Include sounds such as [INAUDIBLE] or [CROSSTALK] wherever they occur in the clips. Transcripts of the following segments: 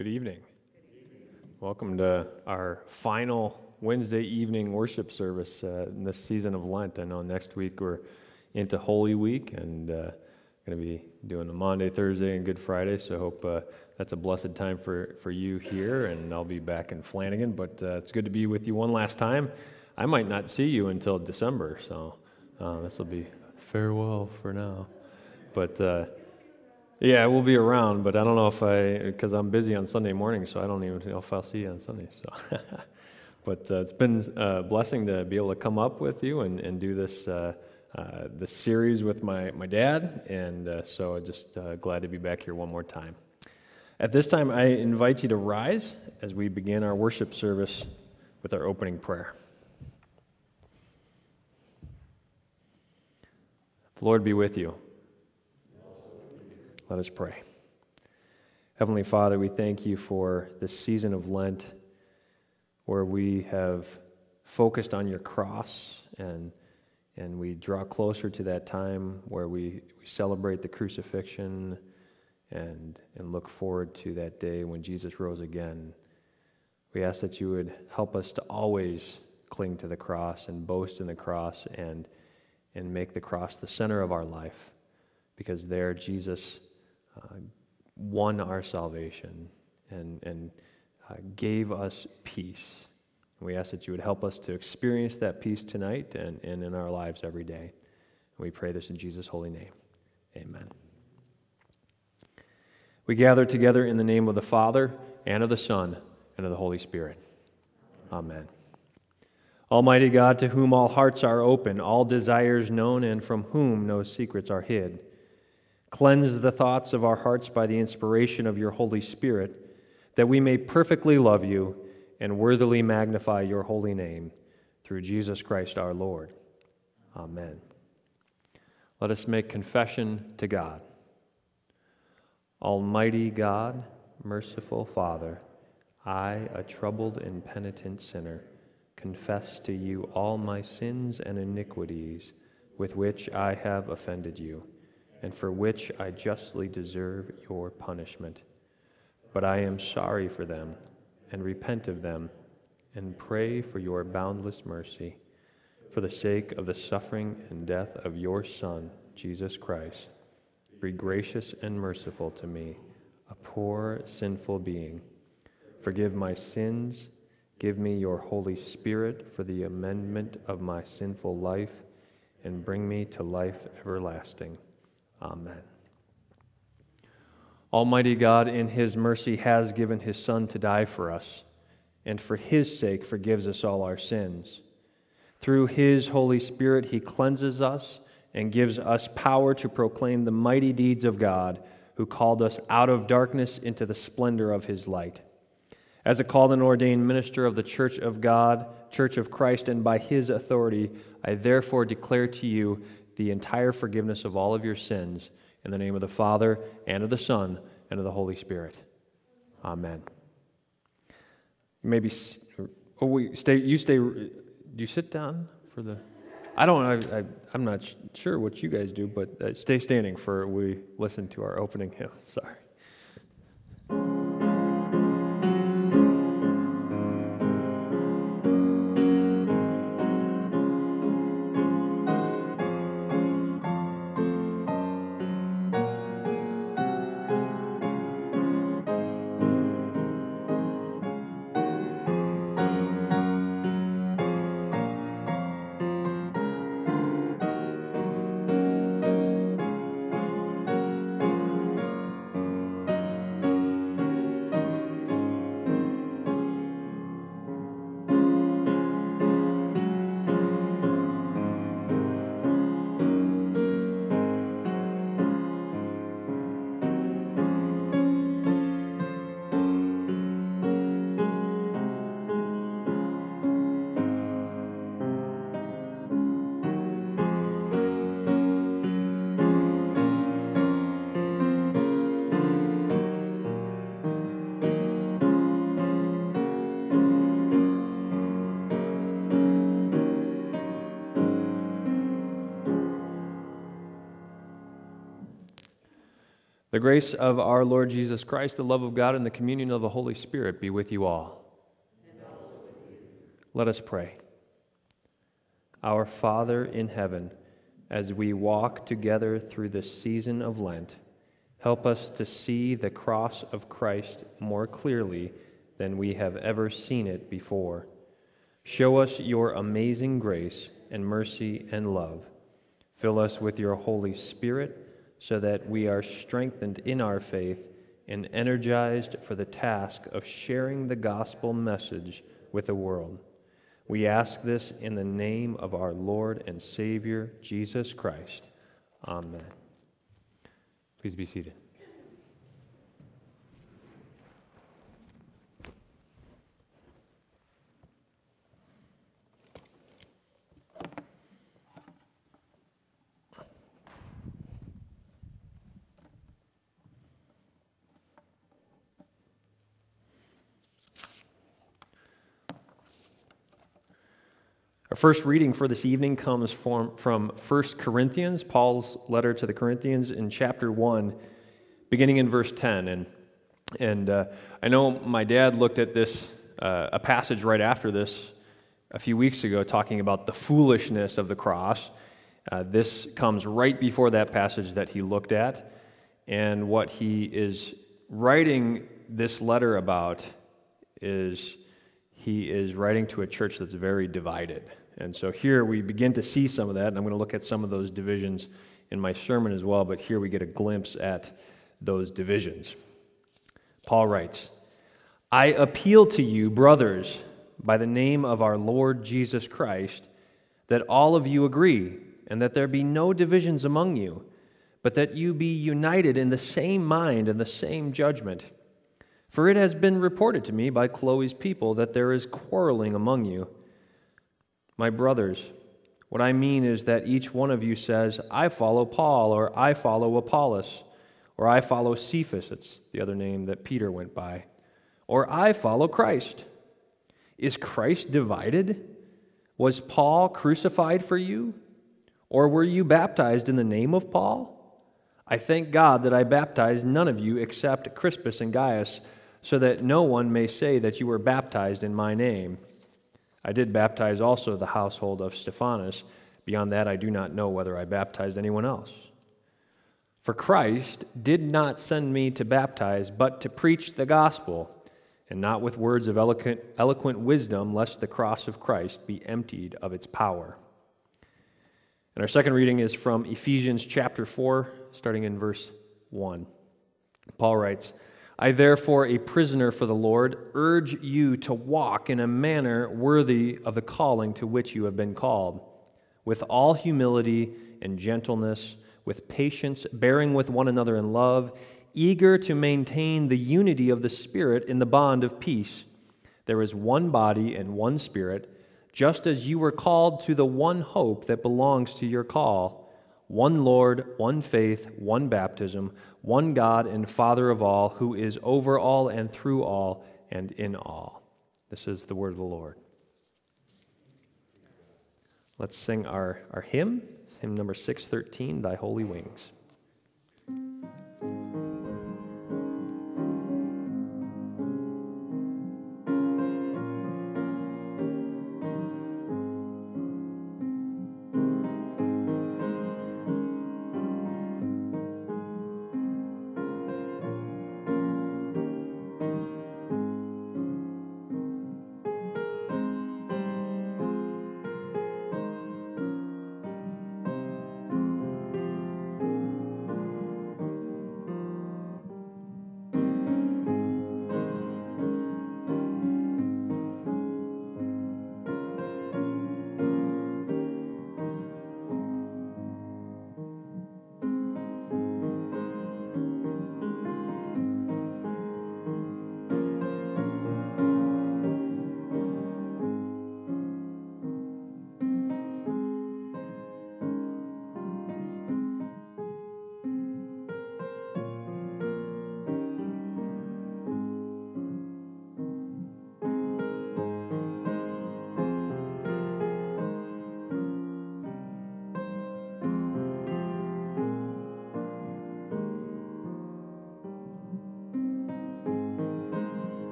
Good evening. Welcome to our final Wednesday evening worship service uh, in this season of Lent. I know next week we're into Holy Week and uh, going to be doing the Monday, Thursday, and Good Friday. So I hope uh, that's a blessed time for, for you here. And I'll be back in Flanagan, but uh, it's good to be with you one last time. I might not see you until December, so uh, this will be farewell for now. But uh, yeah, we'll be around, but I don't know if I, because I'm busy on Sunday morning, so I don't even know if I'll see you on Sunday. So, [LAUGHS] but uh, it's been a blessing to be able to come up with you and, and do this uh, uh, this series with my my dad, and uh, so just uh, glad to be back here one more time. At this time, I invite you to rise as we begin our worship service with our opening prayer. The Lord be with you. Let us pray. Heavenly Father, we thank you for this season of Lent where we have focused on your cross and, and we draw closer to that time where we, we celebrate the crucifixion and, and look forward to that day when Jesus rose again. We ask that you would help us to always cling to the cross and boast in the cross and, and make the cross the center of our life because there Jesus uh, won our salvation and, and uh, gave us peace. we ask that you would help us to experience that peace tonight and, and in our lives every day. We pray this in Jesus' holy name. Amen. We gather together in the name of the Father, and of the Son, and of the Holy Spirit. Amen. Almighty God, to whom all hearts are open, all desires known, and from whom no secrets are hid. Cleanse the thoughts of our hearts by the inspiration of your Holy Spirit, that we may perfectly love you and worthily magnify your holy name through Jesus Christ our Lord. Amen. Let us make confession to God. Almighty God, merciful Father, I, a troubled and penitent sinner, confess to you all my sins and iniquities with which I have offended you and for which I justly deserve your punishment. But I am sorry for them and repent of them and pray for your boundless mercy for the sake of the suffering and death of your Son, Jesus Christ. Be gracious and merciful to me, a poor, sinful being. Forgive my sins. Give me your Holy Spirit for the amendment of my sinful life, and bring me to life everlasting. Amen. Almighty God, in His mercy, has given His Son to die for us, and for His sake forgives us all our sins. Through His Holy Spirit, He cleanses us and gives us power to proclaim the mighty deeds of God, who called us out of darkness into the splendor of His light. As a called and ordained minister of the Church of God, Church of Christ, and by His authority, I therefore declare to you the entire forgiveness of all of your sins in the name of the Father and of the Son and of the Holy Spirit. Amen. Maybe oh, we stay. You stay. Do you sit down for the? I don't. I, I, am not sure what you guys do, but uh, stay standing for we listen to our opening hymn. [LAUGHS] Sorry. The grace of our Lord Jesus Christ, the love of God, and the communion of the Holy Spirit be with you all. With you. Let us pray. Our Father in heaven, as we walk together through this season of Lent, help us to see the cross of Christ more clearly than we have ever seen it before. Show us your amazing grace and mercy and love. Fill us with your Holy Spirit so that we are strengthened in our faith and energized for the task of sharing the gospel message with the world. We ask this in the name of our Lord and Savior, Jesus Christ. Amen. Please be seated. First reading for this evening comes from, from 1 Corinthians, Paul's letter to the Corinthians in chapter 1, beginning in verse 10. And, and uh, I know my dad looked at this, uh, a passage right after this a few weeks ago, talking about the foolishness of the cross. Uh, this comes right before that passage that he looked at. And what he is writing this letter about is he is writing to a church that's very divided. And so here we begin to see some of that, and I'm going to look at some of those divisions in my sermon as well, but here we get a glimpse at those divisions. Paul writes, I appeal to you, brothers, by the name of our Lord Jesus Christ, that all of you agree, and that there be no divisions among you, but that you be united in the same mind and the same judgment. For it has been reported to me by Chloe's people that there is quarreling among you. My brothers, what I mean is that each one of you says, I follow Paul, or I follow Apollos, or I follow Cephas, it's the other name that Peter went by, or I follow Christ. Is Christ divided? Was Paul crucified for you? Or were you baptized in the name of Paul? I thank God that I baptized none of you except Crispus and Gaius, so that no one may say that you were baptized in my name. I did baptize also the household of Stephanas. Beyond that, I do not know whether I baptized anyone else. For Christ did not send me to baptize, but to preach the gospel, and not with words of eloquent, eloquent wisdom, lest the cross of Christ be emptied of its power. And our second reading is from Ephesians chapter 4, starting in verse 1. Paul writes, I, therefore, a prisoner for the Lord, urge you to walk in a manner worthy of the calling to which you have been called, with all humility and gentleness, with patience, bearing with one another in love, eager to maintain the unity of the Spirit in the bond of peace. There is one body and one Spirit, just as you were called to the one hope that belongs to your call one Lord, one faith, one baptism, one God and Father of all, who is over all and through all and in all. This is the word of the Lord. Let's sing our, our hymn, hymn number 613, Thy Holy Wings.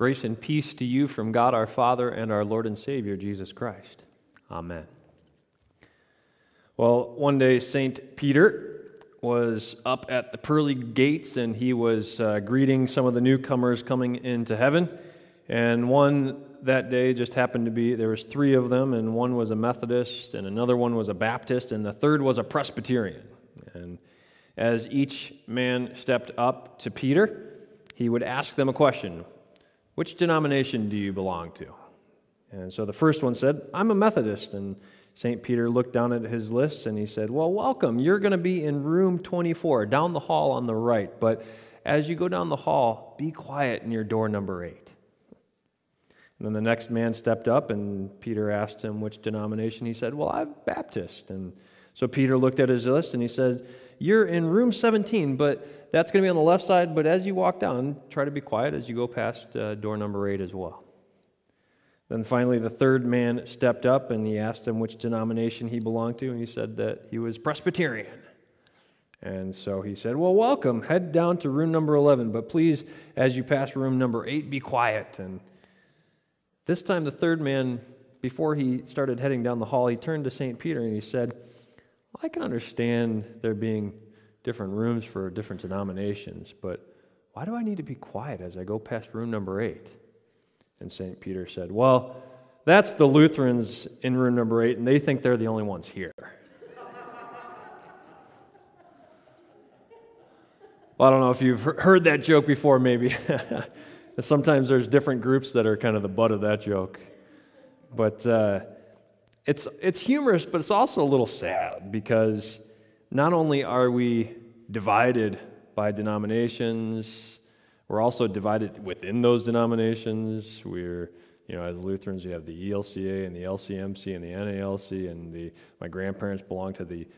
Grace and peace to you from God our Father and our Lord and Savior, Jesus Christ. Amen. Well, one day, St. Peter was up at the pearly gates and he was uh, greeting some of the newcomers coming into heaven. And one that day just happened to be there was three of them, and one was a Methodist, and another one was a Baptist, and the third was a Presbyterian. And as each man stepped up to Peter, he would ask them a question which denomination do you belong to? And so the first one said, I'm a Methodist. And St. Peter looked down at his list and he said, Well, welcome. You're going to be in room 24, down the hall on the right. But as you go down the hall, be quiet near door number eight. And then the next man stepped up and Peter asked him which denomination. He said, Well, I'm Baptist. And so Peter looked at his list and he says, You're in room 17, but that's going to be on the left side, but as you walk down, try to be quiet as you go past uh, door number eight as well. Then finally, the third man stepped up and he asked him which denomination he belonged to, and he said that he was Presbyterian. And so he said, Well, welcome. Head down to room number 11, but please, as you pass room number 8, be quiet. And this time, the third man, before he started heading down the hall, he turned to St. Peter and he said, well, I can understand there being different rooms for different denominations, but why do I need to be quiet as I go past room number eight? And St. Peter said, Well, that's the Lutherans in room number eight, and they think they're the only ones here. well, I don't know if you've heard that joke before, maybe. [LAUGHS] Sometimes there's different groups that are kind of the butt of that joke. But uh, it's, it's humorous, but it's also a little sad because not only are we divided by denominations, we're also divided within those denominations. We're, you know, as Lutherans, you have the ELCA and the LCMC and the NALC, and the, my grandparents belong to the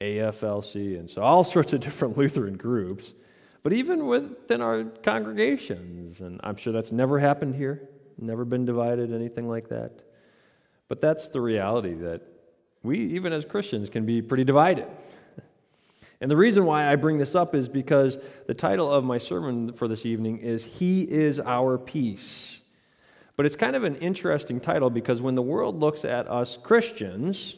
AFLC, and so all [LAUGHS] sorts of different Lutheran groups. But even within our congregations, and I'm sure that's never happened here, never been divided, anything like that. But that's the reality that we, even as Christians, can be pretty divided. [LAUGHS] And the reason why I bring this up is because the title of my sermon for this evening is He is Our Peace. But it's kind of an interesting title because when the world looks at us Christians,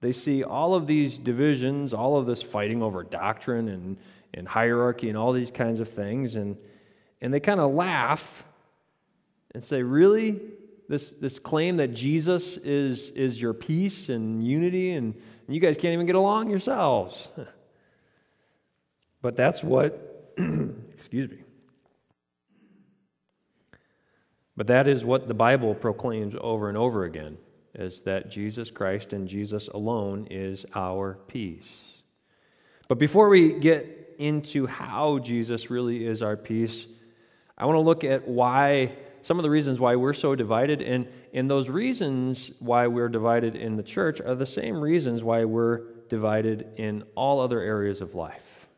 they see all of these divisions, all of this fighting over doctrine and, and hierarchy and all these kinds of things, and, and they kind of laugh and say, Really? This, this claim that Jesus is, is your peace and unity and and you guys can't even get along yourselves. [LAUGHS] but that's what, [CLEARS THROAT] excuse me. But that is what the Bible proclaims over and over again is that Jesus Christ and Jesus alone is our peace. But before we get into how Jesus really is our peace, I want to look at why some of the reasons why we're so divided. And, and those reasons why we're divided in the church are the same reasons why we're divided in all other areas of life.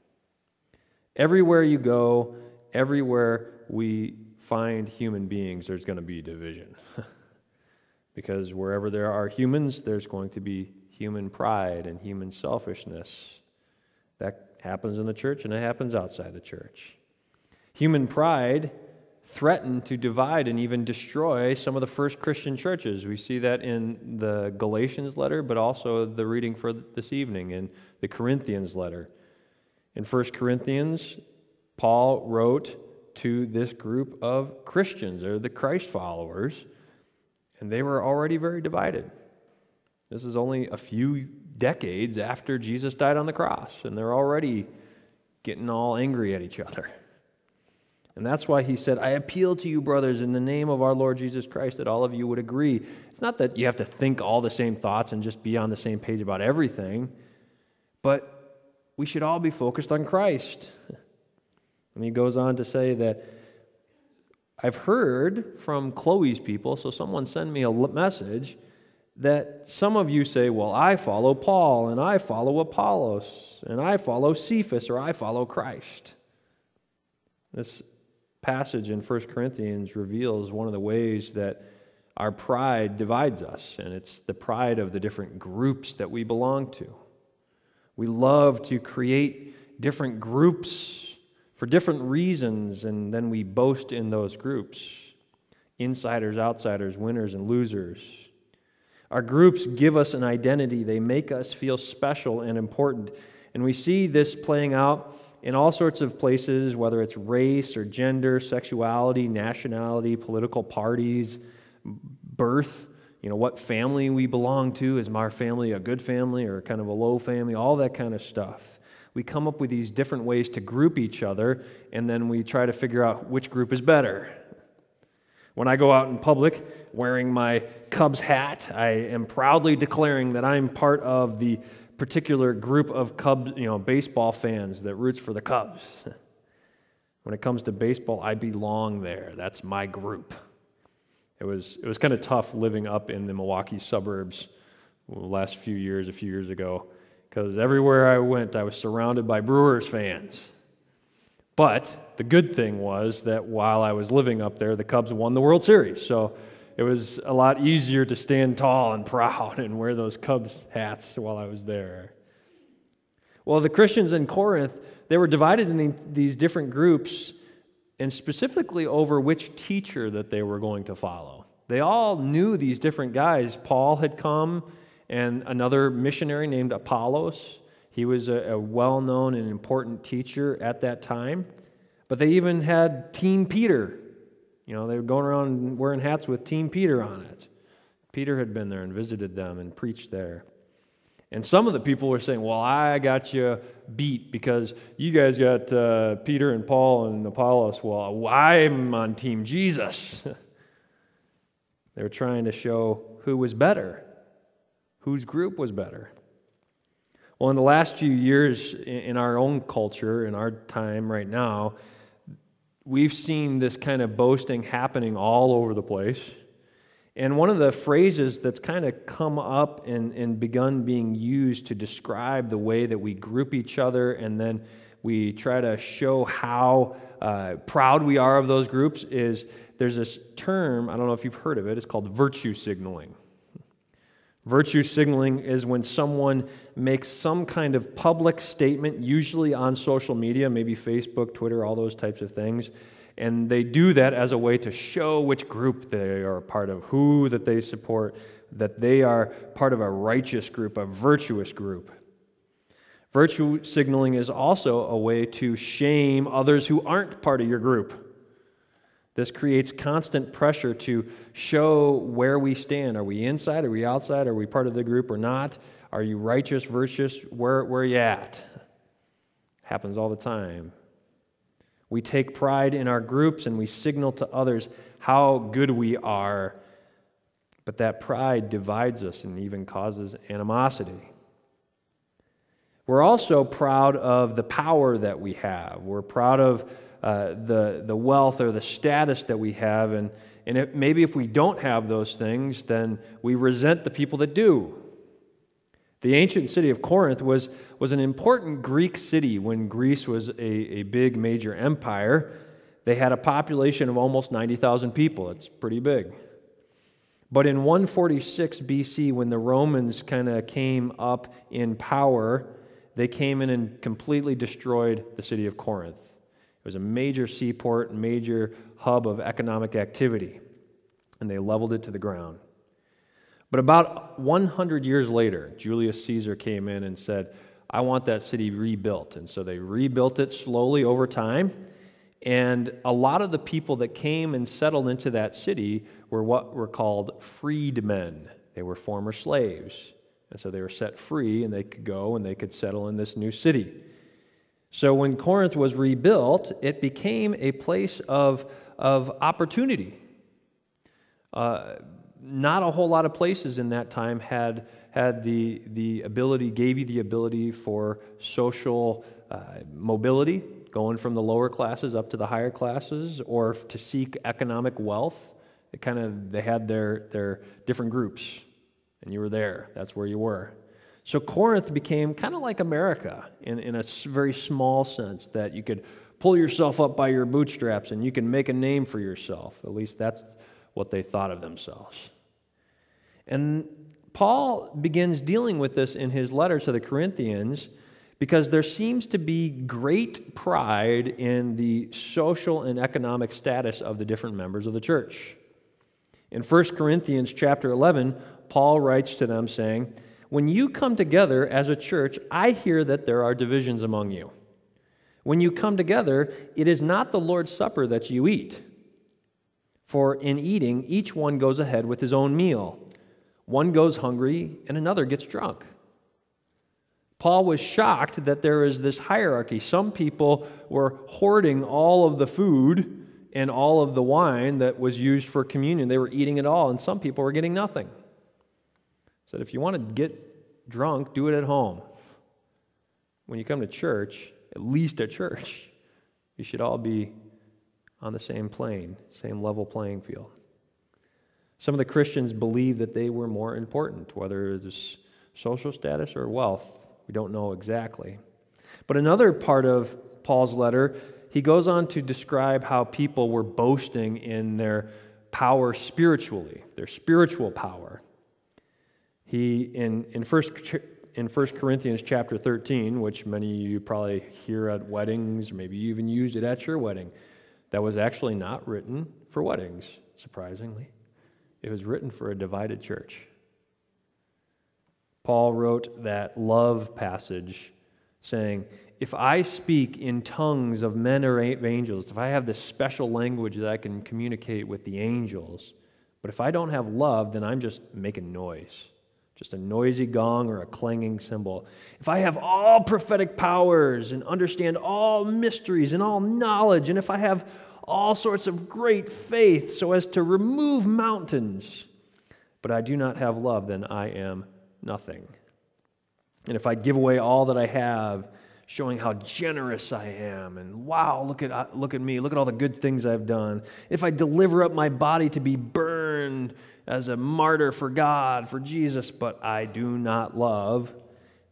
Everywhere you go, everywhere we find human beings, there's going to be division. [LAUGHS] because wherever there are humans, there's going to be human pride and human selfishness. That happens in the church and it happens outside the church. Human pride threatened to divide and even destroy some of the first Christian churches. We see that in the Galatians letter, but also the reading for this evening in the Corinthians letter. In 1 Corinthians, Paul wrote to this group of Christians, they're the Christ followers, and they were already very divided. This is only a few decades after Jesus died on the cross, and they're already getting all angry at each other. And that's why he said, I appeal to you, brothers, in the name of our Lord Jesus Christ, that all of you would agree. It's not that you have to think all the same thoughts and just be on the same page about everything, but we should all be focused on Christ. [LAUGHS] And he goes on to say that I've heard from Chloe's people, so someone sent me a message that some of you say, Well, I follow Paul, and I follow Apollos, and I follow Cephas, or I follow Christ. This passage in 1 Corinthians reveals one of the ways that our pride divides us, and it's the pride of the different groups that we belong to. We love to create different groups for different reasons, and then we boast in those groups insiders, outsiders, winners, and losers. Our groups give us an identity, they make us feel special and important. And we see this playing out in all sorts of places, whether it's race or gender, sexuality, nationality, political parties, birth, you know, what family we belong to. Is my family a good family or kind of a low family? All that kind of stuff. We come up with these different ways to group each other, and then we try to figure out which group is better. When I go out in public wearing my Cubs hat, I am proudly declaring that I'm part of the particular group of Cubs, you know, baseball fans that roots for the Cubs. [LAUGHS] When it comes to baseball, I belong there. That's my group. It was, it was kind of tough living up in the Milwaukee suburbs the last few years, a few years ago, because everywhere I went, I was surrounded by Brewers fans. But the good thing was that while I was living up there, the Cubs won the World Series. So it was a lot easier to stand tall and proud and wear those Cubs hats while I was there. Well, the Christians in Corinth, they were divided in these different groups and specifically over which teacher that they were going to follow. They all knew these different guys. Paul had come and another missionary named Apollos. He was a, a well known and important teacher at that time. But they even had Team Peter. You know, they were going around wearing hats with Team Peter on it. Peter had been there and visited them and preached there. And some of the people were saying, Well, I got you beat because you guys got uh, Peter and Paul and Apollos. Well, I'm on Team Jesus. [LAUGHS] they were trying to show who was better, whose group was better. Well, in the last few years in our own culture, in our time right now, we've seen this kind of boasting happening all over the place. And one of the phrases that's kind of come up and, and begun being used to describe the way that we group each other and then we try to show how uh, proud we are of those groups is there's this term, I don't know if you've heard of it, it's called virtue signaling. Virtue signaling is when someone makes some kind of public statement, usually on social media, maybe Facebook, Twitter, all those types of things. And they do that as a way to show which group they are part of, who that they support, that they are part of a righteous group, a virtuous group. Virtue signaling is also a way to shame others who aren't part of your group. This creates constant pressure to show where we stand. Are we inside? Are we outside? Are we part of the group or not? Are you righteous, virtuous? Where, where are you at? Happens all the time. We take pride in our groups and we signal to others how good we are, but that pride divides us and even causes animosity. We're also proud of the power that we have. We're proud of uh, the, the wealth or the status that we have. And, and it, maybe if we don't have those things, then we resent the people that do. The ancient city of Corinth was, was an important Greek city when Greece was a, a big major empire. They had a population of almost 90,000 people. It's pretty big. But in 146 BC, when the Romans kind of came up in power, they came in and completely destroyed the city of Corinth. It was a major seaport, major hub of economic activity, and they leveled it to the ground. But about 100 years later, Julius Caesar came in and said, I want that city rebuilt. And so they rebuilt it slowly over time. And a lot of the people that came and settled into that city were what were called freedmen. They were former slaves. And so they were set free and they could go and they could settle in this new city. So when Corinth was rebuilt, it became a place of, of opportunity. Uh, not a whole lot of places in that time had, had the, the ability, gave you the ability for social uh, mobility, going from the lower classes up to the higher classes, or to seek economic wealth. It kind of, they had their, their different groups, and you were there. That's where you were. So Corinth became kind of like America in, in a very small sense, that you could pull yourself up by your bootstraps and you can make a name for yourself. At least that's what they thought of themselves. And Paul begins dealing with this in his letter to the Corinthians because there seems to be great pride in the social and economic status of the different members of the church. In 1 Corinthians chapter 11, Paul writes to them saying, When you come together as a church, I hear that there are divisions among you. When you come together, it is not the Lord's Supper that you eat. For in eating, each one goes ahead with his own meal. One goes hungry, and another gets drunk. Paul was shocked that there is this hierarchy. Some people were hoarding all of the food and all of the wine that was used for communion. They were eating it all, and some people were getting nothing. Said, if you want to get drunk, do it at home. When you come to church, at least at church, you should all be on the same plane, same level playing field. Some of the Christians believed that they were more important, whether it's social status or wealth. We don't know exactly. But another part of Paul's letter, he goes on to describe how people were boasting in their power spiritually, their spiritual power. He, in, in, first, in 1 Corinthians chapter 13, which many of you probably hear at weddings, or maybe you even used it at your wedding, that was actually not written for weddings, surprisingly. It was written for a divided church. Paul wrote that love passage saying, If I speak in tongues of men or angels, if I have this special language that I can communicate with the angels, but if I don't have love, then I'm just making noise, just a noisy gong or a clanging cymbal. If I have all prophetic powers and understand all mysteries and all knowledge, and if I have all sorts of great faith so as to remove mountains, but I do not have love, then I am nothing. And if I give away all that I have, showing how generous I am, and wow, look at, look at me, look at all the good things I've done. If I deliver up my body to be burned as a martyr for God, for Jesus, but I do not love,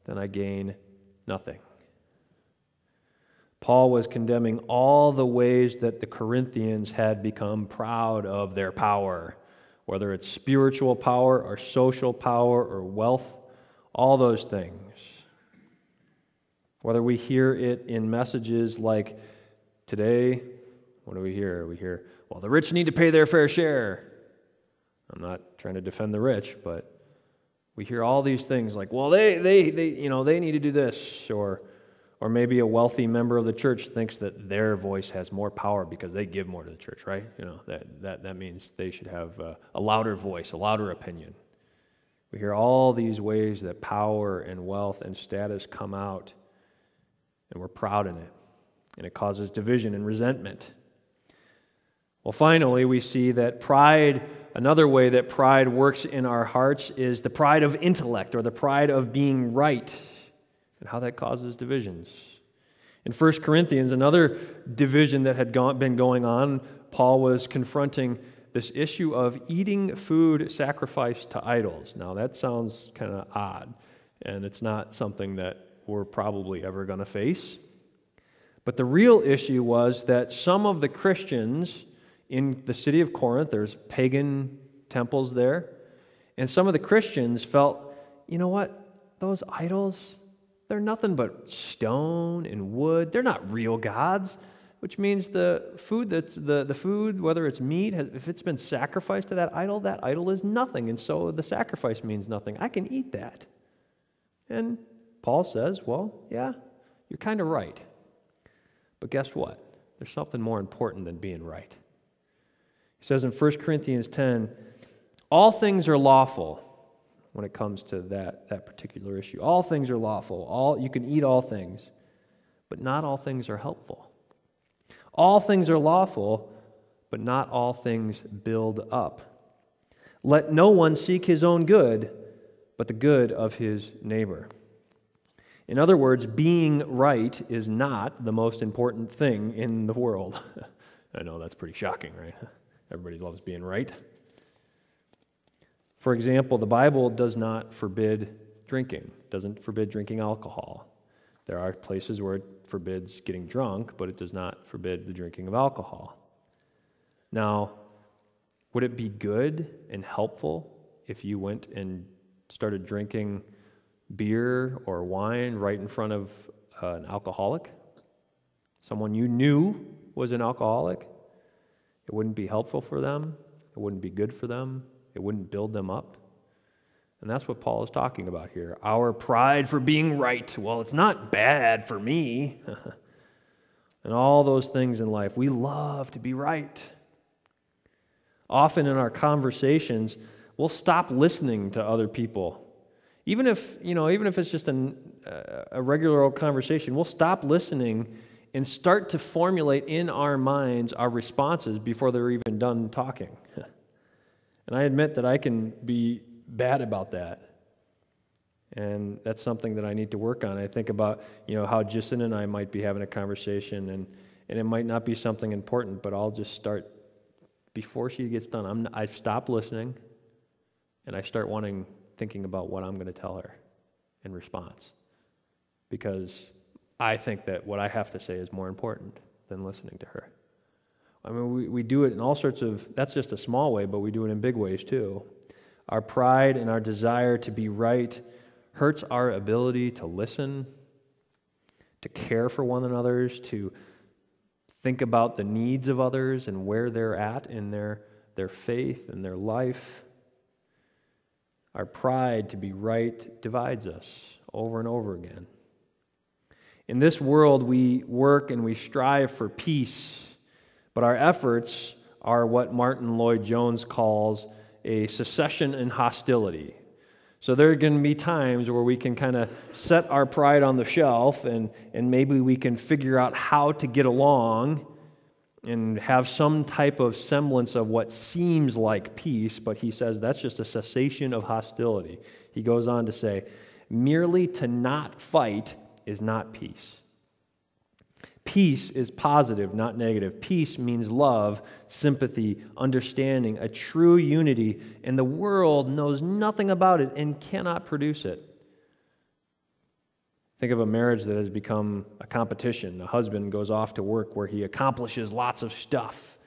then I gain nothing. Paul was condemning all the ways that the Corinthians had become proud of their power, whether it's spiritual power or social power or wealth, all those things. Whether we hear it in messages like today, what do we hear? We hear, well, the rich need to pay their fair share. I'm not trying to defend the rich, but we hear all these things like, well, they, they, they, you know, they need to do this, or or maybe a wealthy member of the church thinks that their voice has more power because they give more to the church, right? You know, that, that, that means they should have a, a louder voice, a louder opinion. We hear all these ways that power and wealth and status come out, and we're proud in it. And it causes division and resentment. Well, finally, we see that pride, another way that pride works in our hearts, is the pride of intellect or the pride of being right and how that causes divisions. In 1 Corinthians, another division that had gone, been going on, Paul was confronting this issue of eating food sacrificed to idols. Now, that sounds kind of odd, and it's not something that we're probably ever going to face. But the real issue was that some of the Christians in the city of Corinth, there's pagan temples there, and some of the Christians felt, you know what? Those idols, they're nothing but stone and wood. They're not real gods, which means the food that's the, the food, whether it's meat, if it's been sacrificed to that idol, that idol is nothing. And so the sacrifice means nothing. I can eat that. And Paul says, well, yeah, you're kind of right. But guess what? There's something more important than being right. He says in 1 Corinthians 10, all things are lawful when it comes to that, that particular issue. All things are lawful. All, you can eat all things, but not all things are helpful. All things are lawful, but not all things build up. Let no one seek his own good, but the good of his neighbor. In other words, being right is not the most important thing in the world. [LAUGHS] I know that's pretty shocking, right? Everybody loves being right. For example, the Bible does not forbid drinking, doesn't forbid drinking alcohol. There are places where it forbids getting drunk, but it does not forbid the drinking of alcohol. Now, would it be good and helpful if you went and started drinking beer or wine right in front of uh, an alcoholic, someone you knew was an alcoholic, it wouldn't be helpful for them, it wouldn't be good for them, it wouldn't build them up. And that's what Paul is talking about here. Our pride for being right. Well, it's not bad for me. [LAUGHS] and all those things in life. We love to be right. Often in our conversations, we'll stop listening to other people. Even if, you know, even if it's just an, uh, a regular old conversation, we'll stop listening and start to formulate in our minds our responses before they're even done talking. [LAUGHS] and I admit that I can be bad about that. And that's something that I need to work on. I think about, you know, how Jason and I might be having a conversation and, and it might not be something important, but I'll just start before she gets done. I'm, I stop listening and I start wanting, thinking about what I'm going to tell her in response. Because I think that what I have to say is more important than listening to her. I mean, we, we do it in all sorts of, that's just a small way, but we do it in big ways too. Our pride and our desire to be right hurts our ability to listen, to care for one another, to think about the needs of others and where they're at in their, their faith and their life. Our pride to be right divides us over and over again. In this world, we work and we strive for peace, but our efforts are what Martyn Lloyd-Jones calls a secession and hostility. So there are going to be times where we can kind of set our pride on the shelf and, and maybe we can figure out how to get along and have some type of semblance of what seems like peace, but he says that's just a cessation of hostility. He goes on to say, merely to not fight is not peace. Peace is positive, not negative. Peace means love, sympathy, understanding, a true unity, and the world knows nothing about it and cannot produce it. Think of a marriage that has become a competition. A husband goes off to work where he accomplishes lots of stuff.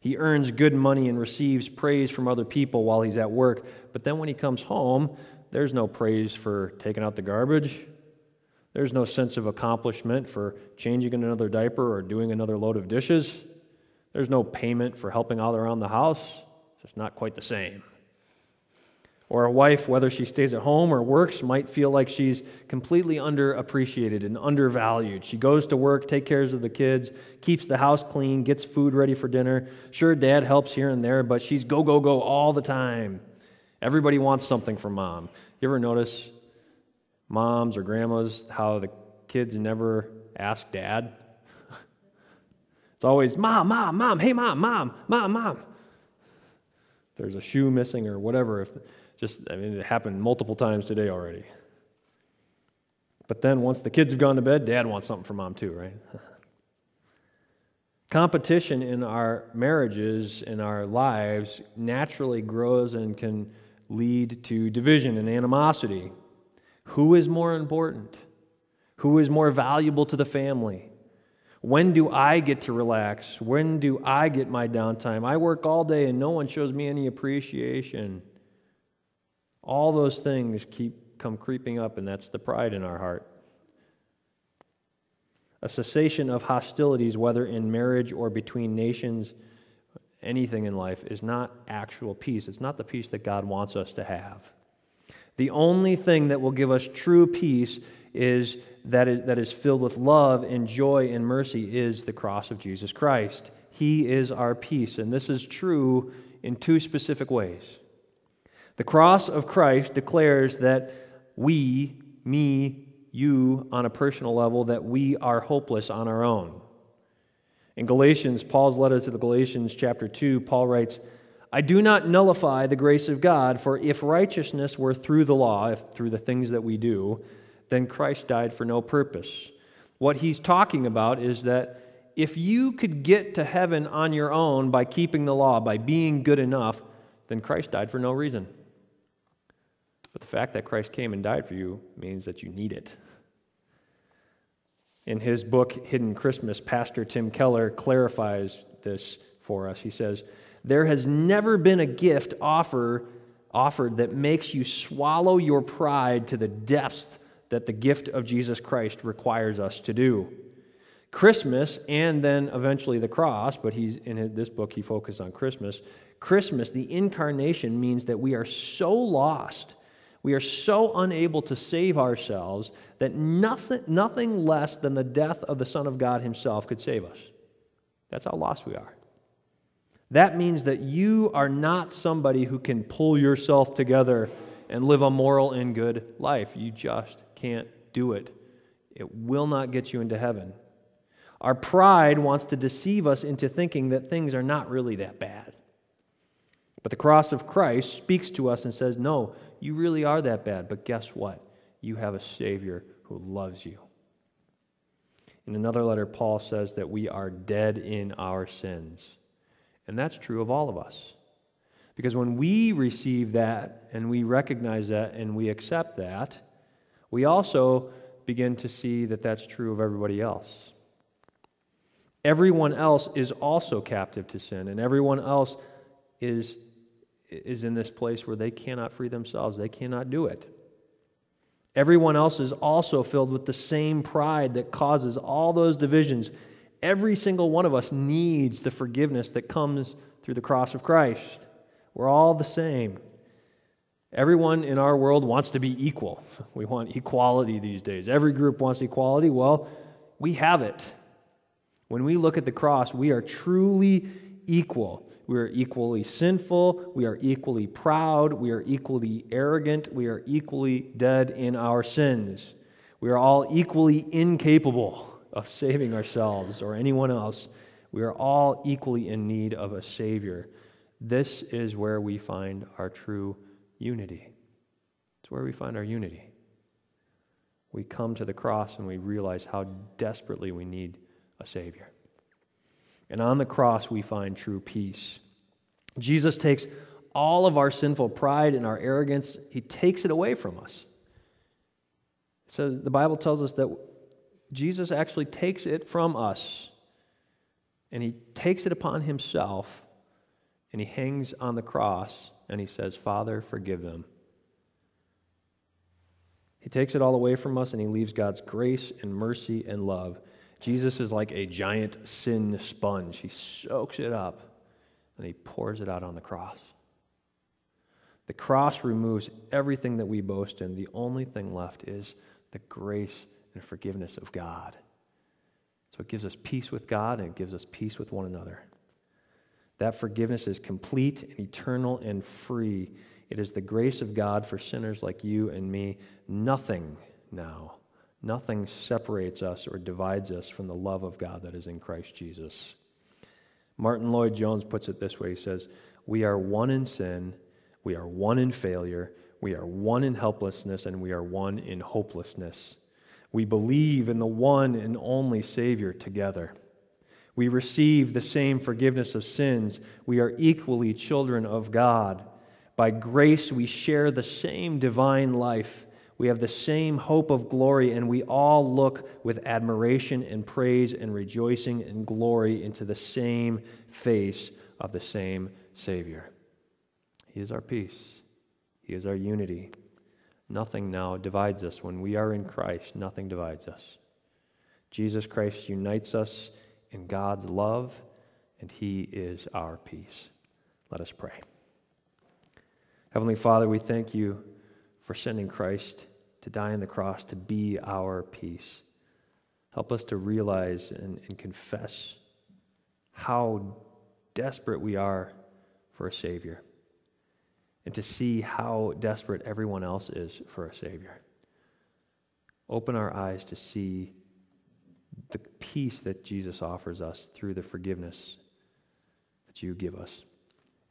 He earns good money and receives praise from other people while he's at work. But then when he comes home, there's no praise for taking out the garbage, there's no sense of accomplishment for changing another diaper or doing another load of dishes. There's no payment for helping out around the house. It's not quite the same. Or a wife, whether she stays at home or works, might feel like she's completely underappreciated and undervalued. She goes to work, takes care of the kids, keeps the house clean, gets food ready for dinner. Sure, dad helps here and there, but she's go, go, go all the time. Everybody wants something from mom. You ever notice moms or grandmas how the kids never ask dad. [LAUGHS] it's always mom, mom, mom, hey, mom, mom, mom, mom. there's a shoe missing or whatever, if just, I mean, it happened multiple times today already. But then once the kids have gone to bed, dad wants something for mom too, right? [LAUGHS] Competition in our marriages, in our lives, naturally grows and can lead to division and animosity. Who is more important? Who is more valuable to the family? When do I get to relax? When do I get my downtime? I work all day and no one shows me any appreciation. All those things keep come creeping up and that's the pride in our heart. A cessation of hostilities whether in marriage or between nations, anything in life is not actual peace. It's not the peace that God wants us to have. The only thing that will give us true peace is that is, that is filled with love and joy and mercy is the cross of Jesus Christ. He is our peace, and this is true in two specific ways. The cross of Christ declares that we, me, you, on a personal level, that we are hopeless on our own. In Galatians, Paul's letter to the Galatians, chapter 2, Paul writes, I do not nullify the grace of God, for if righteousness were through the law, if through the things that we do, then Christ died for no purpose. What he's talking about is that if you could get to heaven on your own by keeping the law, by being good enough, then Christ died for no reason. But the fact that Christ came and died for you means that you need it. In his book, Hidden Christmas, Pastor Tim Keller clarifies this for us. He says, there has never been a gift offer, offered that makes you swallow your pride to the depths that the gift of Jesus Christ requires us to do. Christmas and then eventually the cross, but he's in this book he focused on Christmas. Christmas, the incarnation means that we are so lost, we are so unable to save ourselves that nothing, nothing less than the death of the Son of God himself could save us. That's how lost we are. That means that you are not somebody who can pull yourself together and live a moral and good life. You just can't do it. It will not get you into heaven. Our pride wants to deceive us into thinking that things are not really that bad. But the cross of Christ speaks to us and says, No, you really are that bad. But guess what? You have a Savior who loves you. In another letter, Paul says that we are dead in our sins. And that's true of all of us. Because when we receive that and we recognize that and we accept that, we also begin to see that that's true of everybody else. Everyone else is also captive to sin, and everyone else is, is in this place where they cannot free themselves. They cannot do it. Everyone else is also filled with the same pride that causes all those divisions. Every single one of us needs the forgiveness that comes through the cross of Christ. We're all the same. Everyone in our world wants to be equal. [LAUGHS] We want equality these days. Every group wants equality. Well, we have it. When we look at the cross, we are truly equal. We are equally sinful. We are equally proud. We are equally arrogant. We are equally dead in our sins. We are all equally incapable of saving ourselves or anyone else. We are all equally in need of a Savior. This is where we find our true unity. It's where we find our unity. We come to the cross and we realize how desperately we need a Savior. And on the cross, we find true peace. Jesus takes all of our sinful pride and our arrogance, He takes it away from us. So the Bible tells us that Jesus actually takes it from us and he takes it upon himself and he hangs on the cross and he says, Father, forgive them. He takes it all away from us and he leaves God's grace and mercy and love. Jesus is like a giant sin sponge. He soaks it up and he pours it out on the cross. The cross removes everything that we boast in. The only thing left is the grace and forgiveness of God. So it gives us peace with God and it gives us peace with one another. That forgiveness is complete and eternal and free. It is the grace of God for sinners like you and me. Nothing now, nothing separates us or divides us from the love of God that is in Christ Jesus. Martyn Lloyd-Jones puts it this way He says, We are one in sin, we are one in failure, we are one in helplessness, and we are one in hopelessness. We believe in the one and only Savior together. We receive the same forgiveness of sins. We are equally children of God. By grace, we share the same divine life. We have the same hope of glory, and we all look with admiration and praise and rejoicing and glory into the same face of the same Savior. He is our peace, He is our unity. Nothing now divides us. When we are in Christ, nothing divides us. Jesus Christ unites us in God's love, and He is our peace. Let us pray. Heavenly Father, we thank you for sending Christ to die on the cross to be our peace. Help us to realize and, and confess how desperate we are for a Savior and to see how desperate everyone else is for a Savior. Open our eyes to see the peace that Jesus offers us through the forgiveness that you give us,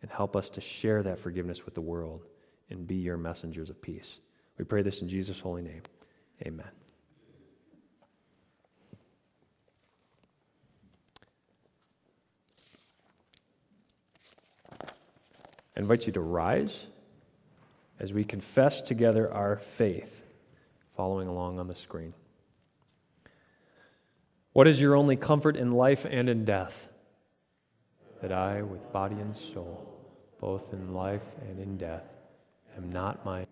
and help us to share that forgiveness with the world and be your messengers of peace. We pray this in Jesus' holy name. Amen. I invite you to rise as we confess together our faith, following along on the screen. What is your only comfort in life and in death? That I, with body and soul, both in life and in death, am not my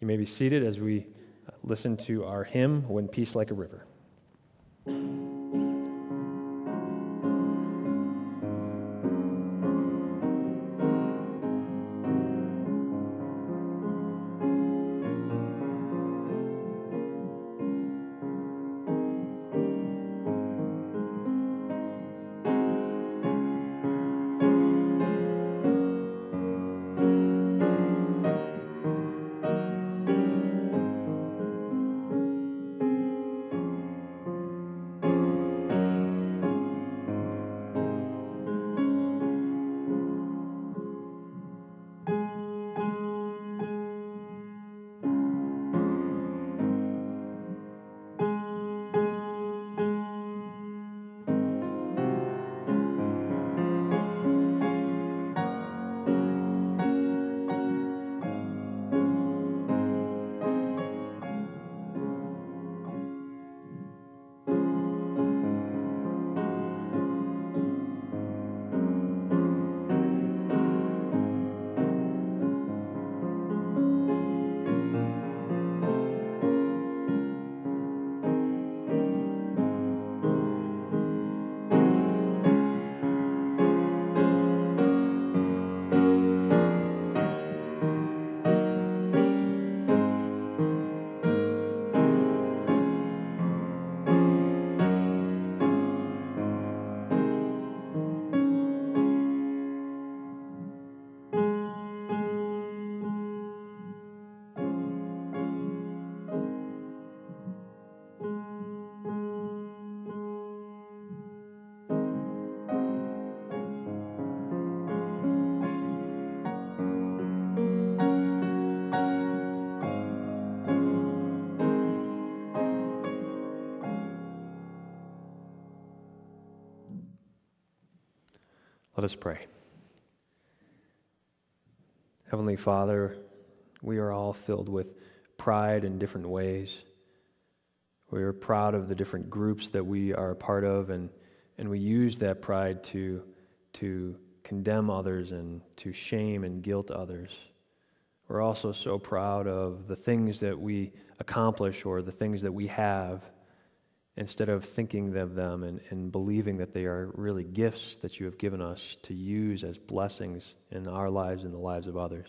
You may be seated as we listen to our hymn, When Peace Like a River. Let us pray. Heavenly Father, we are all filled with pride in different ways. We are proud of the different groups that we are a part of, and, and we use that pride to, to condemn others and to shame and guilt others. We're also so proud of the things that we accomplish or the things that we have instead of thinking of them and, and believing that they are really gifts that you have given us to use as blessings in our lives and the lives of others.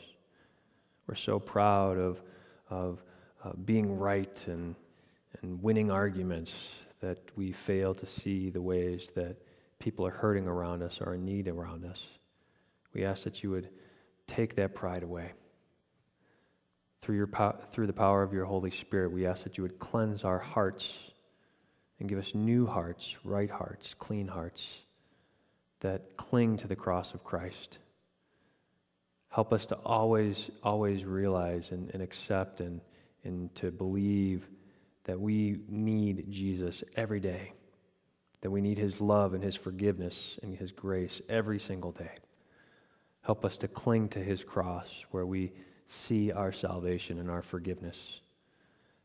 We're so proud of, of uh, being right and, and winning arguments that we fail to see the ways that people are hurting around us or in need around us. We ask that you would take that pride away. Through, your po- through the power of your Holy Spirit, we ask that you would cleanse our hearts and give us new hearts, right hearts, clean hearts that cling to the cross of Christ. Help us to always, always realize and, and accept and, and to believe that we need Jesus every day, that we need his love and his forgiveness and his grace every single day. Help us to cling to his cross where we see our salvation and our forgiveness.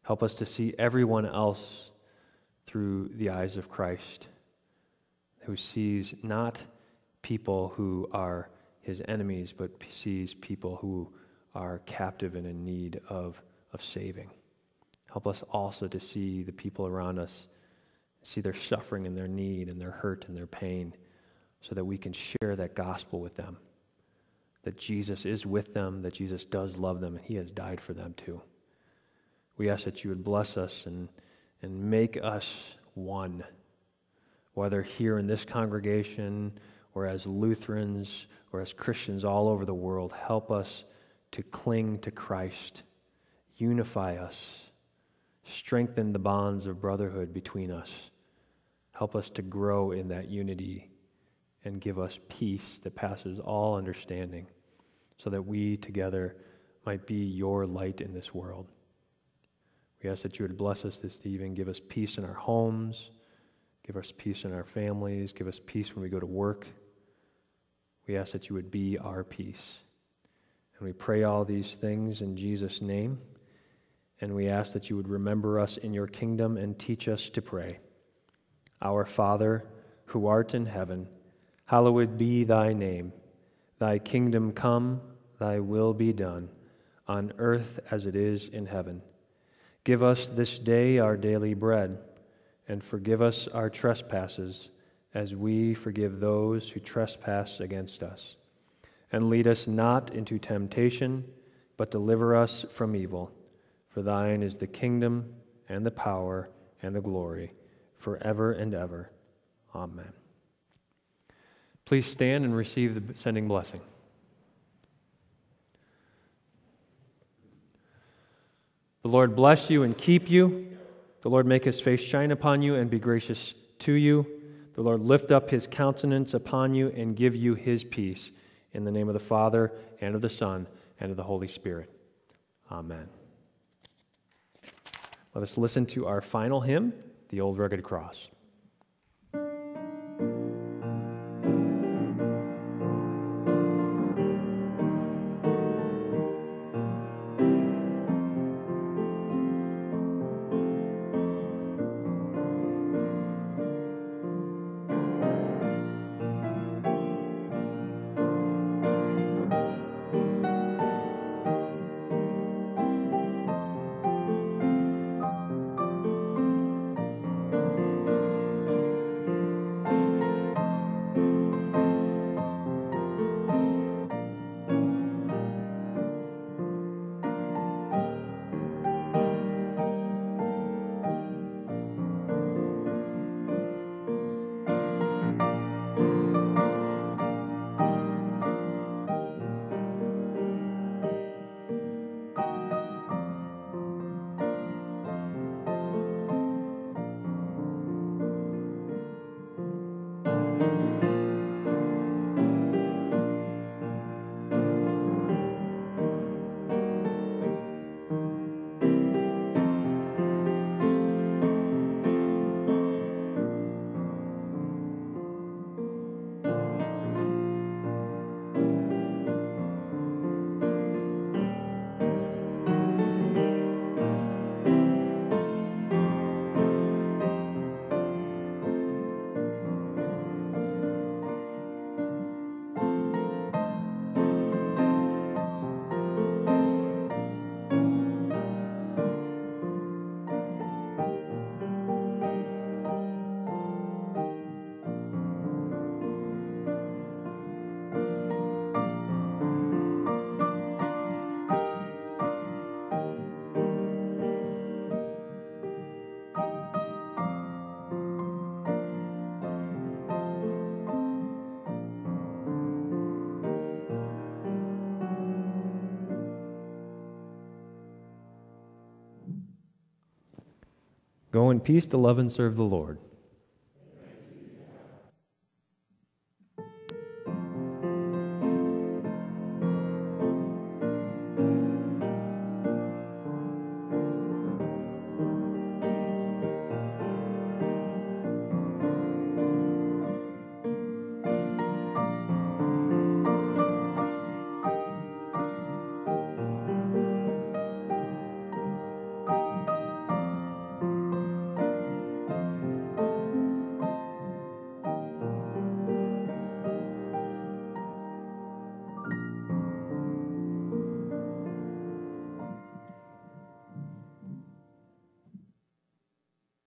Help us to see everyone else through the eyes of Christ, who sees not people who are his enemies, but sees people who are captive and in need of, of saving. Help us also to see the people around us, see their suffering and their need and their hurt and their pain, so that we can share that gospel with them. That Jesus is with them, that Jesus does love them, and he has died for them too. We ask that you would bless us and and make us one, whether here in this congregation or as Lutherans or as Christians all over the world. Help us to cling to Christ, unify us, strengthen the bonds of brotherhood between us. Help us to grow in that unity and give us peace that passes all understanding so that we together might be your light in this world. We ask that you would bless us this evening, give us peace in our homes, give us peace in our families, give us peace when we go to work. We ask that you would be our peace. And we pray all these things in Jesus' name. And we ask that you would remember us in your kingdom and teach us to pray. Our Father, who art in heaven, hallowed be thy name. Thy kingdom come, thy will be done on earth as it is in heaven. Give us this day our daily bread, and forgive us our trespasses, as we forgive those who trespass against us. And lead us not into temptation, but deliver us from evil. For thine is the kingdom, and the power, and the glory, forever and ever. Amen. Please stand and receive the sending blessing. The Lord bless you and keep you. The Lord make his face shine upon you and be gracious to you. The Lord lift up his countenance upon you and give you his peace. In the name of the Father, and of the Son, and of the Holy Spirit. Amen. Let us listen to our final hymn, The Old Rugged Cross. Peace to love and serve the Lord.